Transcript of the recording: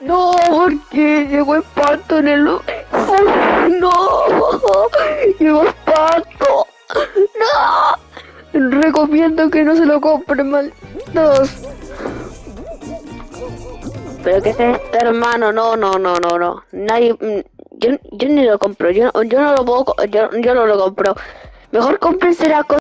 No, porque llegó espanto en el... No, llegó espanto. No, recomiendo que no se lo compren malditos. Pero que es esto, hermano, no, no, no, no, no. Nadie, mm, yo, yo ni lo compro, yo, yo no lo puedo, yo, yo no lo compro. Mejor cómprense la cosa.